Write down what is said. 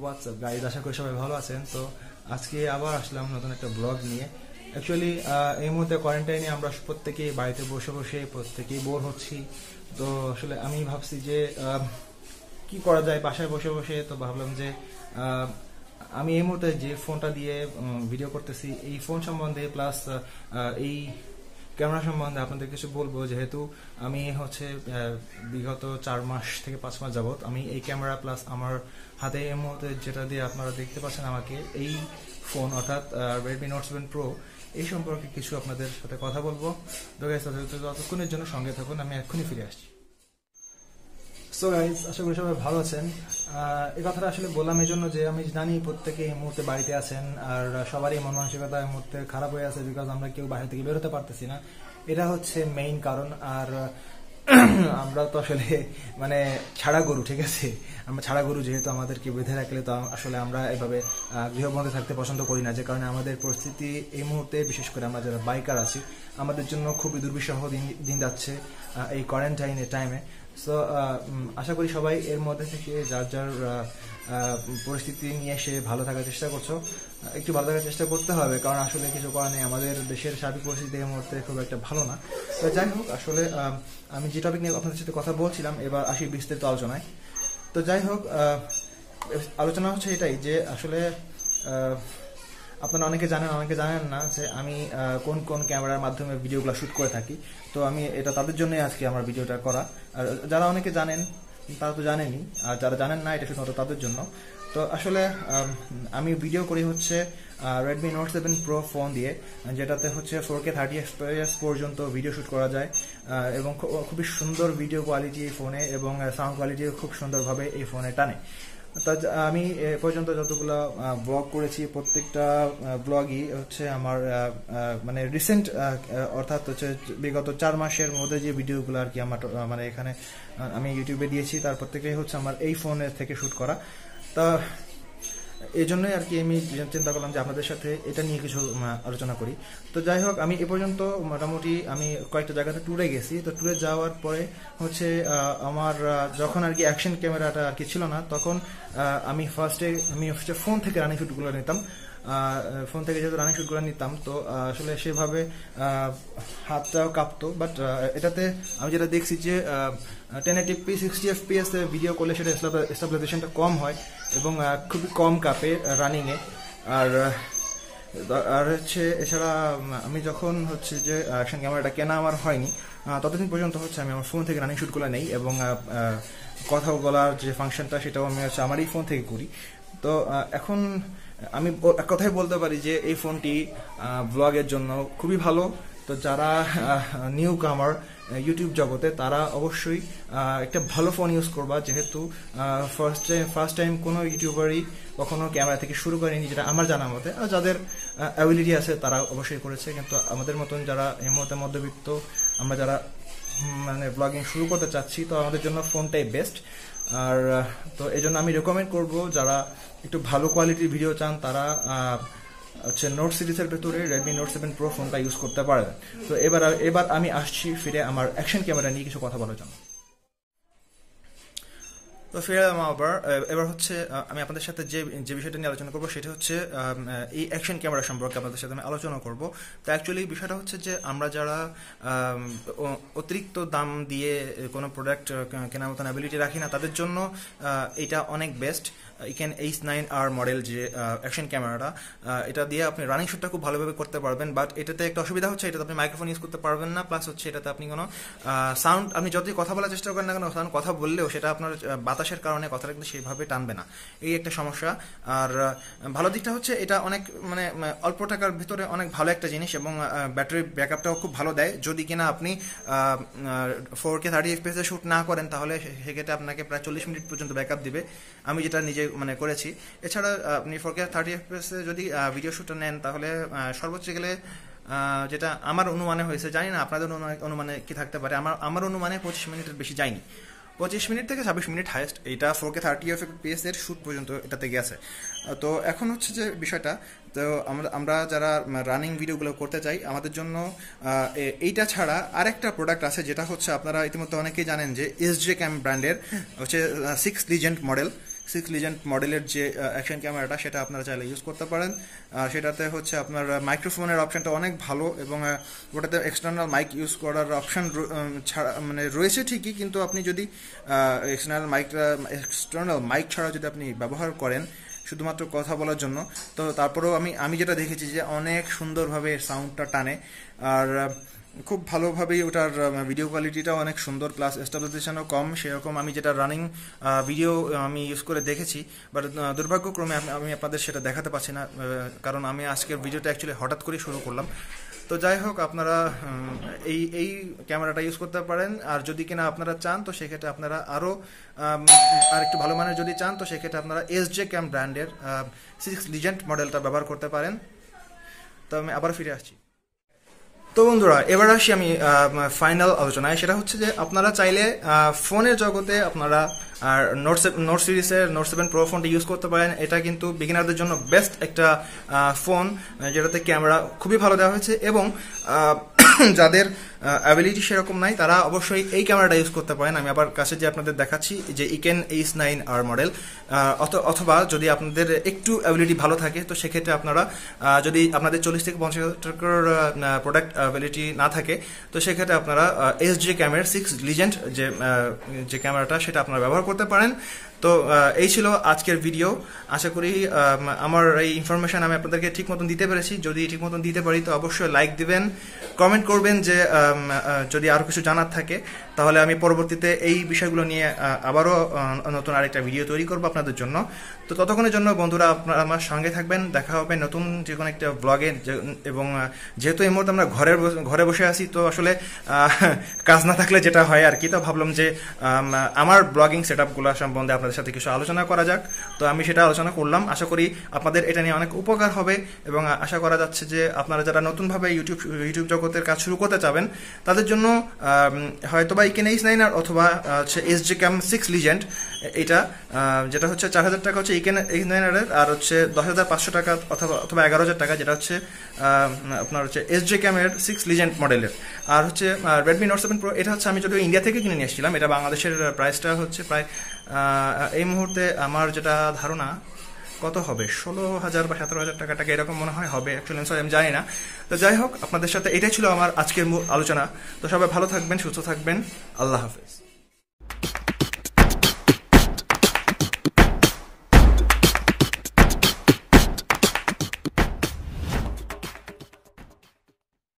WhatsApp guide আশা করি সবাই ভালো আছেন। তো আজকে আবার আসলাম নতুন একটা ব্লগ নিয়ে। অ্যাকচুয়ালি এই মুহূর্তে কোয়ারেন্টাইনে আমরা প্রত্যেকেই বাড়িতে বসে বসে, প্রত্যেকেই বোর হচ্ছি। তো আসলে আমি ভাবছি যে কি করা যায়? বাসায় বসে বসে তো ভাবলাম যে আমি এই মুহূর্তে যে ফোনটা দিয়ে ভিডিও করতেছি, এই ফোন সম্বন্ধে প্লাস এই ক্যামেরা সম্বন্ধে আপনাদের কিছু বলব, যেহেতু আমি হচ্ছে বিগত চার মাস থেকে পাঁচ মাস যাবৎ আমি এই ক্যামেরা প্লাস আমার হাতে এই মুহূর্তে যেটা দিয়ে আপনারা দেখতে পাচ্ছেন আমাকে, এই ফোন অর্থাৎ রেডমি নোট সেভেন প্রো এই সম্পর্কে কিছু আপনাদের সাথে কথা বলব। তো ততক্ষণের জন্য সঙ্গে থাকুন, আমি এক্ষুনি ফিরে আসছি। সো গাইজ আশা করি সবাই ভালো আছেন। এই কথাটা আসলে বললাম এই জন্য যে আমি জানি প্রত্যেকে এই মুহূর্তে বাড়িতে আছেন আর সবারই মন মানসিকতা এই মুহূর্তে খারাপ হয়ে আছে বিকজ আমরা কেউ বাইরে থেকে বেরোতে পারতেছি না। এটা হচ্ছে মেইন কারণ আর আমরা তো আসলে মানে ছাড়া গরু, ঠিক আছে? আমরা ছাড়া গরু যেহেতু আমাদেরকে বেঁধে রাখলে তো আসলে আমরা এভাবে গৃহবন্ধে থাকতে পছন্দ করি না। যে কারণে আমাদের পরিস্থিতি এই মুহূর্তে, বিশেষ করে আমরা যারা বাইকার আছি, আমাদের জন্য খুবই দুর্বিষহ দিন দিন যাচ্ছে এই কোয়ারেন্টাইনের টাইমে সো আশা করি সবাই এর মধ্যে থেকে যার যার পরিস্থিতি নিয়ে এসে ভালো থাকার চেষ্টা করছ। একটু ভালো থাকার চেষ্টা করতে হবে, কারণ আসলে কিছু নেই। আমাদের দেশের সার্বিক পরিস্থিতি এই মুহূর্তে খুব একটা ভালো না। তো যাই হোক, আসলে আমি যে টপিক নিয়ে আপনাদের সাথে কথা বলছিলাম, এবার আসি বিস্তারিত আলোচনায়। তো যাই হোক আলোচনা হচ্ছে এটাই যে আসলে আপনারা অনেকে জানেন অনেকে জানেন না যে আমি কোন কোন ক্যামেরার মাধ্যমে ভিডিওগুলো শ্যুট করে থাকি। তো আমি এটা তাদের জন্যই আজকে আমার ভিডিওটা করা। আর যারা অনেকে জানেন, তারা তো জানেনই। আর যারা জানেন না, এটা শুধুমাত্র তাদের জন্য। তো আসলে, আমি ভিডিও করি হচ্ছে Redmi Note seven pro phone দিয়ে, যেটাতে হচ্ছে ফোর কে থার্টি এফপিএস পর্যন্ত ভিডিও শুট করা যায়। এবং খুবই সুন্দর ভিডিও কোয়ালিটি এই ফোনে এবং সাউন্ড কোয়ালিটিও খুব সুন্দরভাবে এই ফোনে টানে। তা আমি এ পর্যন্ত যতগুলো ব্লগ করেছি, প্রত্যেকটা ব্লগই হচ্ছে আমার মানে রিসেন্ট অর্থাৎ হচ্ছে বিগত চার মাসের মধ্যে যে ভিডিওগুলো আর কি আমার মানে এখানে আমি ইউটিউবে দিয়েছি, তার প্রত্যেকটাই হচ্ছে আমার এই ফোনের থেকে শ্যুট করা। তা এই জন্যই আর কি আমি চিন্তা করলাম যে আপনাদের সাথে এটা নিয়ে কিছু আলোচনা করি। তো যাই হোক, আমি এ পর্যন্ত মোটামুটি আমি কয়েকটা জায়গাতে ট্যুরে গেছি। তো ট্যুরে যাওয়ার পরে হচ্ছে আমার যখন আর কি অ্যাকশন ক্যামেরাটা আর কি ছিল না, তখন আমি ফার্স্টে আমি হচ্ছে ফোন থেকে রানিং শুটগুলো নিতাম। ফোন থেকে যেহেতু রানিং শুটগুলো নিতাম, তো আসলে সেভাবে হাতটাও কাঁপতো বাট এটাতে আমি যেটা দেখছি যে ten eighty P sixty F P S video করলে সেটা স্টাবলাইজেশনটা কম হয় এবং খুবই কম কাঁপে রানিংয়ে আর আর হচ্ছে, এছাড়া আমি যখন হচ্ছে যে অ্যাকশন ক্যামেরাটা কেনা আমার হয়নি ততদিন পর্যন্ত হচ্ছে আমি আমার ফোন থেকে রানিং শুটগুলো নেই এবং কথা বলার যে ফাংশনটা সেটাও আমি হচ্ছে আমারই ফোন থেকে করি। তো এখন আমি এক কথাই বলতে পারি যে এই ফোনটি ব্লগের জন্য খুবই ভালো। তো যারা নিউ কামার ইউটিউব জগতে, তারা অবশ্যই একটা ভালো ফোন ইউজ করবা। যেহেতু ফার্স্ট টাইম ফার্স্ট টাইম কোনো ইউটিউবারই কখনো ক্যামেরা থেকে শুরু করেনি, যেটা আমার জানা মতে। আর যাদের অ্যাবিলিটি আছে, তারা অবশ্যই করেছে। কিন্তু আমাদের মতন যারা এই মধ্যবিত্ত, আমরা যারা মানে ব্লগিং শুরু করতে চাচ্ছি, তো আমাদের জন্য ফোনটাই বেস্ট আর তো এই জন্য আমি রেকমেন্ড করব যারা একটু ভালো কোয়ালিটির ভিডিও চান, তারা হচ্ছে নোট সিরিজের ভেতরে রেডমি নোট সেভেন প্রো ফোনটা ইউজ করতে পারেন। তো এবার এবার আমি আসছি ফিরে আমার অ্যাকশন ক্যামেরা নিয়ে কিছু কথা বলার জন্য। তো ফিরে এলাম আবার। এবার হচ্ছে আমি আপনাদের সাথে যে যে বিষয়টা নিয়ে আলোচনা করব সেটা হচ্ছে এই অ্যাকশন ক্যামেরা সম্পর্কে আপনাদের সাথে আমি আলোচনা করব। তো অ্যাকচুয়ালি বিষয়টা হচ্ছে যে আমরা যারা অতিরিক্ত দাম দিয়ে কোনো প্রোডাক্ট কেনার মতন অ্যাবিলিটি রাখি না তাদের জন্য এটা অনেক best Eken H nine R model যে অ্যাকশন ক্যামেরাটা এটা দিয়ে আপনি রানিং শুটটা খুব ভালোভাবে করতে পারবেন। বাট এটাতে একটা অসুবিধা হচ্ছে এটাতে আপনি মাইক্রোফোন ইউজ করতে পারবেন না। প্লাস হচ্ছে এটাতে আপনি কোনো সাউন্ড আপনি যতই কথা বলার চেষ্টা করেন না কেন সাউন্ড কথা বললেও সেটা আপনার আহ, বাতাসের কারণে কথাটা কিন্তু সেইভাবে টানবে না। এই একটা সমস্যা। আর ভালো দিকটা হচ্ছে এটা অনেক মানে অল্প টাকার ভিতরে অনেক ভালো একটা জিনিস এবং ব্যাটারি ব্যাকআপটাও খুব ভালো দেয়। যদি কিনা আপনি ফোর কে থার্টি এফপিএসে শ্যুট না করেন, তাহলে সেক্ষেত্রে আপনাকে প্রায় চল্লিশ মিনিট পর্যন্ত ব্যাকআপ দিবে। আমি যেটা নিজে মানে করেছি। এছাড়া আপনি ফোর কে থার্টি এফপিএসে যদি ভিডিও শ্যুটটা নেন, তাহলে সর্বোচ্চ গেলে যেটা আমার অনুমানে হয়েছে, জানি না, আপনাদের অনুমানে- অনুমানে কি থাকতে পারে? আমার আমার অনুমানে পঁচিশ মিনিটের বেশি যায়নি। পঁচিশ মিনিট থেকে ছাব্বিশ মিনিট হায়েস্ট এটা four K thirty F PS এর শ্যুট পর্যন্ত এটাতে গেছে। তো এখন হচ্ছে যে বিষয়টা, তো আমরা আমরা যারা রানিং ভিডিওগুলো করতে চাই, আমাদের জন্য এইটা ছাড়া আরেকটা প্রোডাক্ট আছে, যেটা হচ্ছে আপনারা ইতিমধ্যে অনেকেই জানেন যে এস জে ক্যাম ব্র্যান্ডের হচ্ছে six legend model six legend মডেলের যে অ্যাকশন ক্যামেরাটা সেটা আপনারা চাইলে ইউজ করতে পারেন। আর সেটাতে হচ্ছে আপনার মাইক্রোফোনের অপশনটা অনেক ভালো এবং ওটাতে এক্সটার্নাল মাইক ইউজ করার অপশন ছাড়া মানে রয়েছে ঠিকই, কিন্তু আপনি যদি এক্সটার্নাল মাইকটা এক্সটার্নাল মাইক ছাড়া যদি আপনি ব্যবহার করেন, শুধুমাত্র কথা বলার জন্য, তো তারপরেও আমি আমি যেটা দেখেছি যে অনেক সুন্দরভাবে সাউন্ডটা টানে। আর খুব ভালোভাবেই ওটার ভিডিও কোয়ালিটিটাও অনেক সুন্দর প্লাস স্টেবিলাইজেশনও কম, সেরকম আমি যেটা রানিং ভিডিও আমি ইউজ করে দেখেছি। বাট দুর্ভাগ্যক্রমে আমি- আপনাদের সেটা দেখাতে পারছি না কারণ আমি আজকের ভিডিওটা অ্যাকচুয়ালি হঠাৎ করেই শুরু করলাম। তো যাই হোক, আপনারা এই এই ক্যামেরাটা ইউজ করতে পারেন। আর যদি কিনা আপনারা চান, তো সেক্ষেত্রে আপনারা আরও আর একটু ভালো মানের যদি চান, তো সেক্ষেত্রে আপনারা এস জে ক্যাম ব্র্যান্ডের সিক্স লিজেন্ড মডেলটা ব্যবহার করতে পারেন। তো আমি আবার ফিরে আসছি। তো বন্ধুরা, এবার আসি আমি ফাইনাল আলোচনায়। সেটা হচ্ছে যে, আপনারা চাইলে ফোনের জগতে আপনারা, আর নোট নোট সিরিজের নোট সেভেন প্রো ফোনটা ইউজ করতে পারেন। এটা কিন্তু বিগিনারদের জন্য বেস্ট একটা ফোন যেটাতে ক্যামেরা খুবই ভালো দেওয়া হয়েছে এবং যাদের অ্যাবিলিটি সেরকম নাই। তারা অবশ্যই এই ক্যামেরাটা ইউজ করতে পারেন। আমি আবার কাছে যে আপনাদের দেখাচ্ছি, যে Eken H nine R model অথবা যদি আপনাদের একটু অ্যাবিলিটি ভালো থাকে, তো সেক্ষেত্রে আপনারা যদি আপনাদের চল্লিশ থেকে পঞ্চাশ টাকার প্রোডাক্ট অ্যাবিলিটি না থাকে, তো সেক্ষেত্রে আপনারা S G camera six legend যে যে ক্যামেরাটা সেটা আপনারা ব্যবহার করতে পারেন। তো এই ছিল আজকের ভিডিও আশা করি আমার এই ইনফরমেশন আমি আপনাদেরকে ঠিক মতন দিতে পেরেছি। যদি ঠিক মতন দিতে পারি, তো অবশ্যই লাইক দিবেন কমেন্ট করবেন যে যদি আরও কিছু জানার থাকে, তাহলে আমি পরবর্তীতে এই বিষয়গুলো নিয়ে আবারও নতুন আরেকটা ভিডিও তৈরি করব আপনাদের জন্য। তো ততক্ষণের জন্য বন্ধুরা আপনারা আমার সঙ্গে থাকবেন। দেখা হবে নতুন যে কোনো একটা ব্লগে এবং যেহেতু এই মুহূর্তে আমরা ঘরের ঘরে বসে আছি, তো আসলে কাজ না থাকলে যেটা হয় আর কি। তো ভাবলাম যে আমার ব্লগিং সেট আপগুলো সম্বন্ধে আপনাদের সাথে কিছু আলোচনা করা যাক। তো আমি সেটা আলোচনা করলাম। আশা করি আপনাদের এটা নিয়ে অনেক উপকার হবে। এবং আশা করা যাচ্ছে যে, আপনারা যারা নতুনভাবে ইউটিউব ইউটিউব জগতের কাজ শুরু করতে চাবেন তাদের জন্য আম, হয়তোবা ইকেন এইচ নাইন আর অথবা হচ্ছে S J cam six legend এটা যেটা হচ্ছে চার হাজার টাকা হচ্ছে ইকেন এইচ নাইন আর আর হচ্ছে দশ হাজার পাঁচশো টাকা অথবা অথবা এগারো হাজার টাকা যেটা হচ্ছে আপনার হচ্ছে এস জে ক্যামের সিক্স লিজেন্ড মডেলের আর হচ্ছে রেডমি নোট সেভেন প্রো এটা হচ্ছে আমি যদিও ইন্ডিয়া থেকে কিনে নিয়ে এসেছিলাম এটা বাংলাদেশের প্রাইসটা হচ্ছে প্রায় এই মুহূর্তে আমার যেটা ধারণা কত হবে? ষোলো হাজার বা সতেরো হাজার টাকা টাকা এরকম মনে হয় হবে অ্যাকচুয়ালি আমি জানি না। তো যাই হোক, আপনাদের সাথে এটাই ছিল আমার আজকের আলোচনা। তো সবাই ভালো থাকবেন, সুস্থ থাকবেন। আল্লাহ হাফেজ।